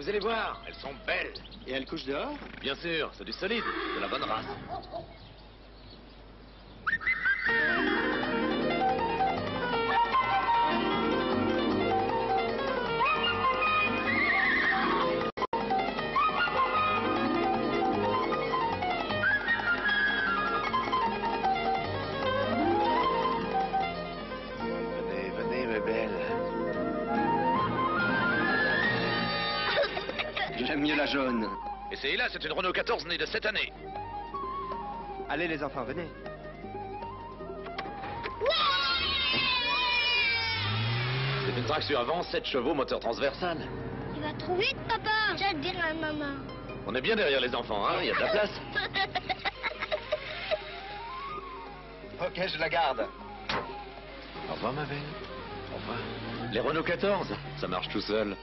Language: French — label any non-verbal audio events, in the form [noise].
Vous allez voir, elles sont belles. Et elle couche dehors Bien sûr, c'est du solide, de la bonne race. Venez, venez, mes belles. J'aime mieux la jaune. Essayez-la, c'est une Renault 14 née de cette année. Allez les enfants, venez. C'est une traction avant 7 chevaux, moteur transversal. Il va trop vite, papa. J'ai hâte de dire à maman. On est bien derrière les enfants, hein, il y a de la place. [laughs] Ok, je la garde. Au revoir, ma belle. Au revoir. Les Renault 14, ça marche tout seul.